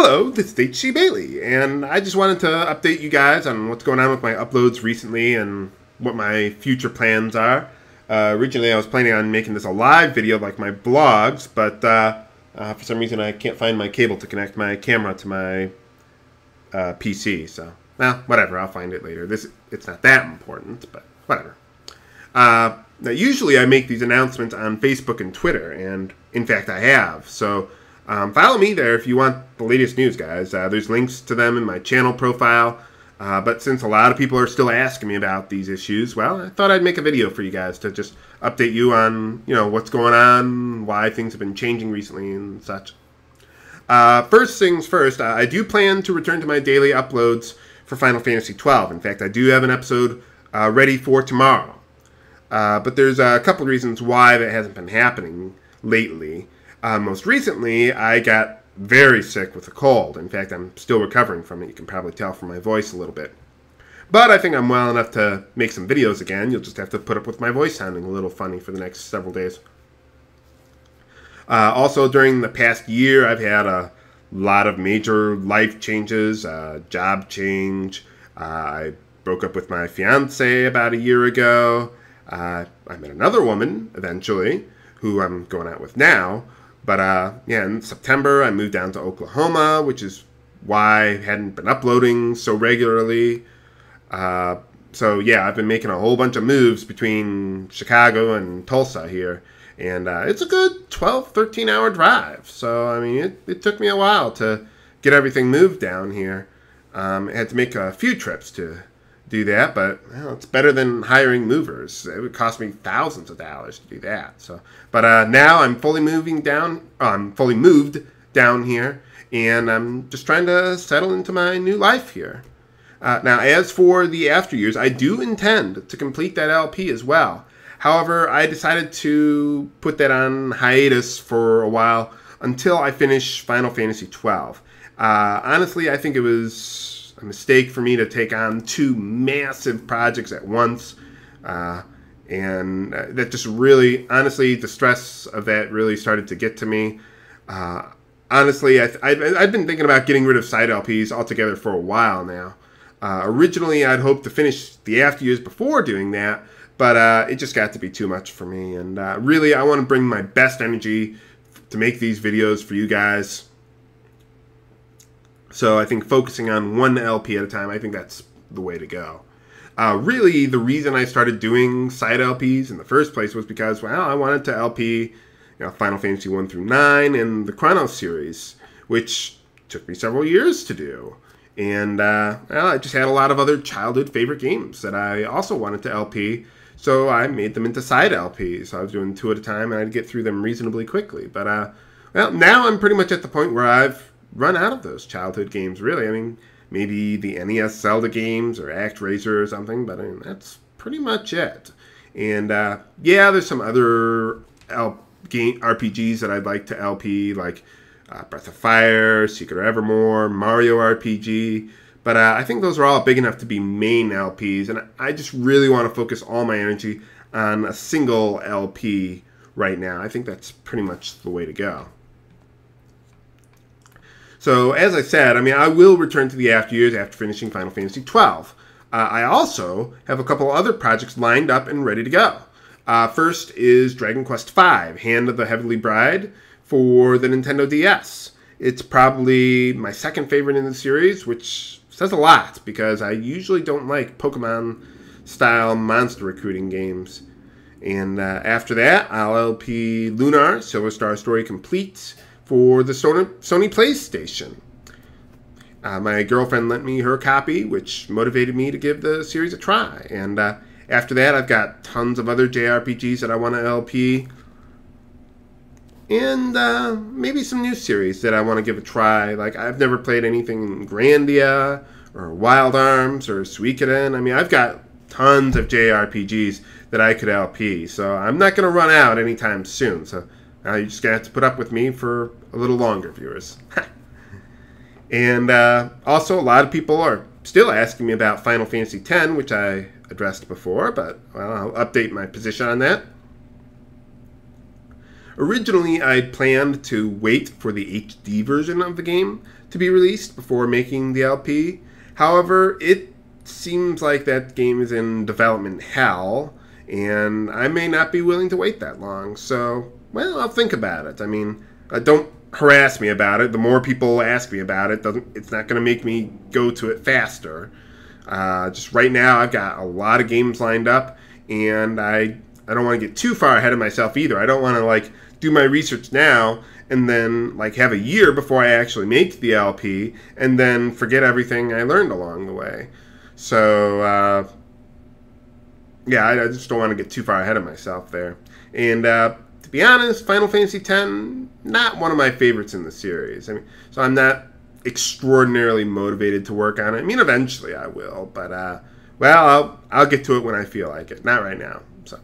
Hello, this is H.C. Bailly, and I just wanted to update you guys on what's going on with my uploads recently and what my future plans are. Uh, originally, I was planning on making this a live video like my blogs, but uh, uh, for some reason I can't find my cable to connect my camera to my uh, PC, so, well, whatever, I'll find it later. This It's not that important, but whatever. Uh, now, usually I make these announcements on Facebook and Twitter, and in fact I have, so um, follow me there if you want the latest news, guys. Uh, there's links to them in my channel profile. Uh, but since a lot of people are still asking me about these issues, well, I thought I'd make a video for you guys to just update you on, you know, what's going on, why things have been changing recently, and such. Uh, first things first, I do plan to return to my daily uploads for Final Fantasy XII. In fact, I do have an episode uh, ready for tomorrow. Uh, but there's a couple reasons why that hasn't been happening lately. Uh, most recently, I got very sick with a cold. In fact, I'm still recovering from it. You can probably tell from my voice a little bit. But I think I'm well enough to make some videos again. You'll just have to put up with my voice sounding a little funny for the next several days. Uh, also, during the past year, I've had a lot of major life changes, uh, job change. Uh, I broke up with my fiance about a year ago. Uh, I met another woman eventually, who I'm going out with now. But uh, yeah, in September, I moved down to Oklahoma, which is why I hadn't been uploading so regularly. Uh, so yeah, I've been making a whole bunch of moves between Chicago and Tulsa here. And uh, it's a good 12, 13 hour drive. So, I mean, it, it took me a while to get everything moved down here. Um, I had to make a few trips to do that, but well, it's better than hiring movers. It would cost me thousands of dollars to do that. So, but uh, now I'm fully moving down. I'm fully moved down here, and I'm just trying to settle into my new life here. Uh, now, as for the After Years, I do intend to complete that LP as well. However, I decided to put that on hiatus for a while until I finish Final Fantasy XII. Uh, honestly, I think it was a mistake for me to take on two massive projects at once. Uh, and uh, that just really, honestly, the stress of that really started to get to me. Uh, honestly, I have been thinking about getting rid of side LPs altogether for a while now. Uh, originally, I'd hoped to finish the After Years before doing that, but uh, it just got to be too much for me. And uh, really, I want to bring my best energy to make these videos for you guys. So I think focusing on one LP at a time, I think that's the way to go. Uh, really, the reason I started doing side LPs in the first place was because, well, I wanted to LP you know, Final Fantasy 1 through 9 and the Chronos series, which took me several years to do. And uh, well, I just had a lot of other childhood favorite games that I also wanted to LP, so I made them into side LPs. So I was doing two at a time, and I'd get through them reasonably quickly. But uh, well, now I'm pretty much at the point where I've run out of those childhood games, really. I mean, maybe the NES Zelda games or Act ActRaiser or something, but I mean, that's pretty much it. And uh, yeah, there's some other L- game RPGs that I'd like to LP, like uh, Breath of Fire, Secret of Evermore, Mario RPG. But uh, I think those are all big enough to be main LPs, and I just really want to focus all my energy on a single LP right now. I think that's pretty much the way to go. So, as I said, I mean, I will return to the After Years after finishing Final Fantasy XII. Uh, I also have a couple other projects lined up and ready to go. Uh, first is Dragon Quest V, Hand of the Heavenly Bride, for the Nintendo DS. It's probably my second favorite in the series, which says a lot because I usually don't like Pokemon style monster recruiting games. And uh, after that, I'll LP Lunar, Silver Star Story Complete, for the Sony, PlayStation. Uh, my girlfriend lent me her copy, which motivated me to give the series a try. And uh, after that, I've got tons of other JRPGs that I want to LP. And uh, maybe some new series that I want to give a try. Like, I've never played anything in Grandia or Wild Arms or Suikoden. I mean, I've got tons of JRPGs that I could LP. So I'm not going to run out anytime soon. So uh, you're just to have to put up with me for a little longer, viewers. and uh, also, a lot of people are still asking me about Final Fantasy X, which I addressed before, but well, I'll update my position on that. Originally, I planned to wait for the HD version of the game to be released before making the LP. However, it seems like that game is in development hell, and I may not be willing to wait that long. So, well, I'll think about it. I mean, uh, don't harass me about it. The more people ask me about it, doesn't it's not going to make me go to it faster. Uh, just right now, I've got a lot of games lined up, and I I don't want to get too far ahead of myself either. I don't want to like do my research now and then like have a year before I actually make the LP, and then forget everything I learned along the way. So uh, yeah, I, I, just don't want to get too far ahead of myself there. And uh, to be honest, Final Fantasy X not one of my favorites in the series. I mean, so I'm not extraordinarily motivated to work on it. I mean, eventually I will, but uh, well, I'll I'll get to it when I feel like it. Not right now. So,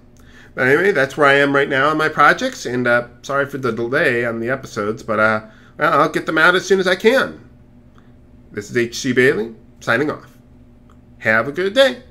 but anyway, that's where I am right now on my projects. And uh, sorry for the delay on the episodes, but uh, well, I'll get them out as soon as I can. This is HC Bailly signing off. Have a good day.